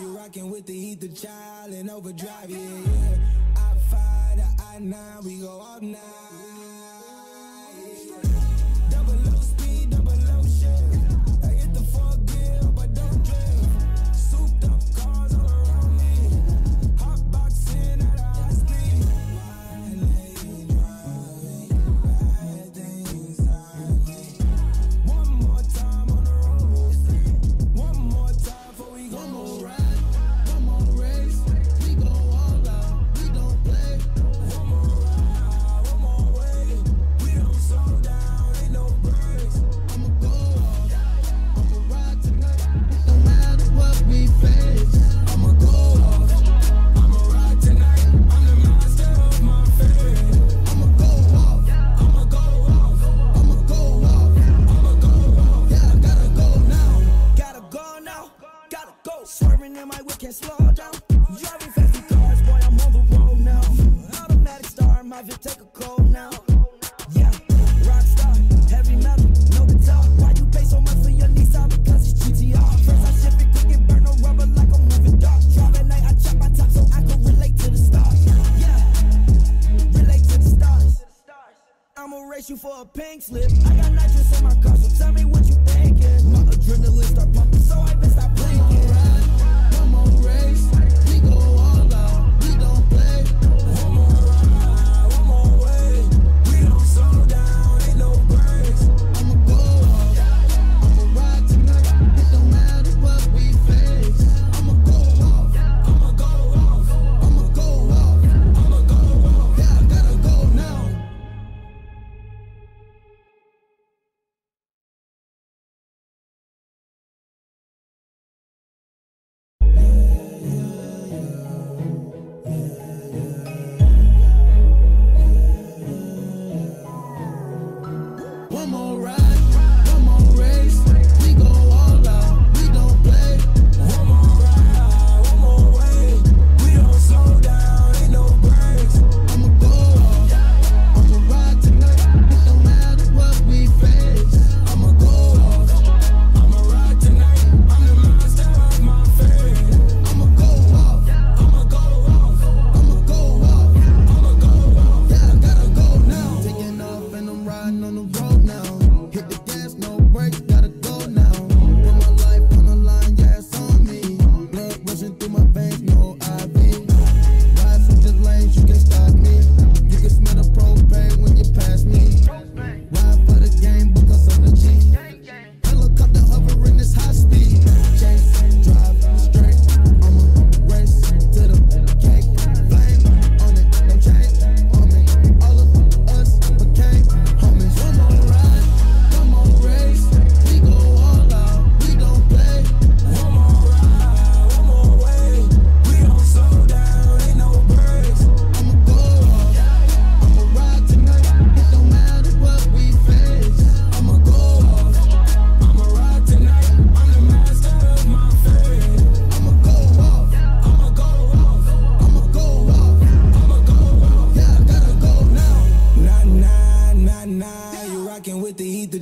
you rocking with the heat, the child and overdrive, yeah, yeah. I find the I nine, we go up now. race you for a pink slip. I got nitrous in my car, so tell me what you thinking. My adrenaline start pumping, so I best stop blinking.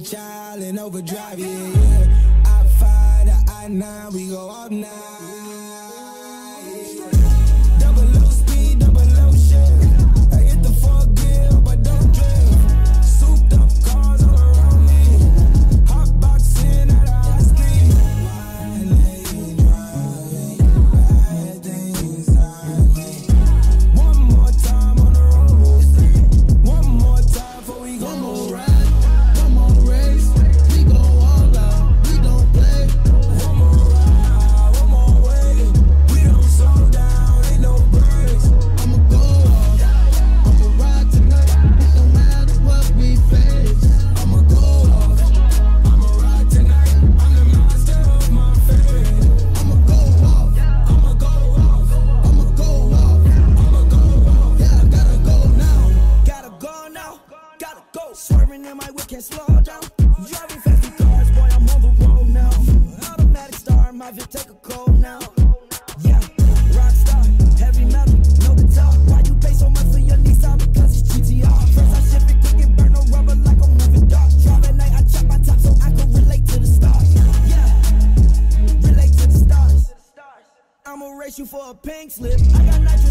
child in overdrive, yeah, yeah. I find the I nine, we go up now. Pink slip. I got nitrous